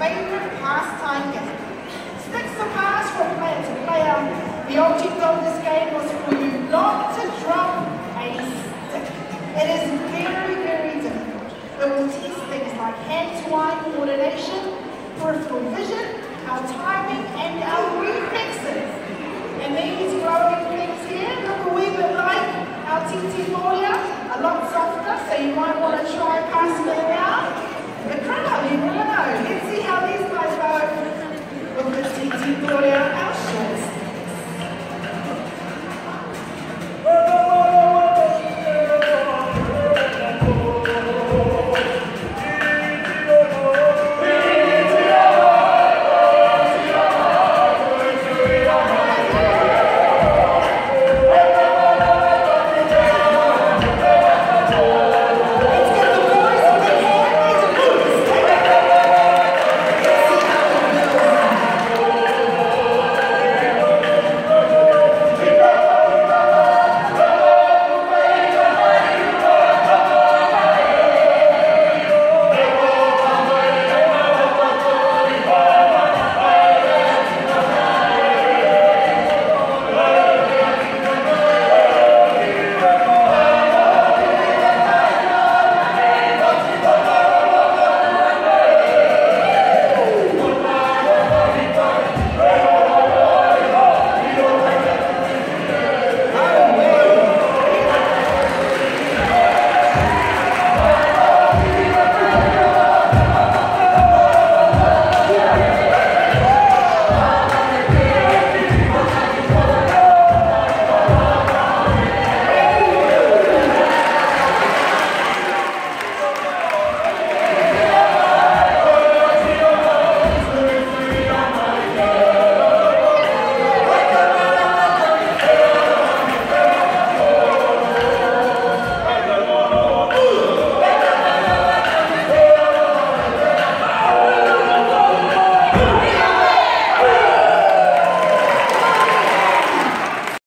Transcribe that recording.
favorite pastime game. Sticks and pass from player to player. The object of this game was for you not to drop a stick. It is very, very difficult. It will test things like hand-to-eye coordination, peripheral vision, our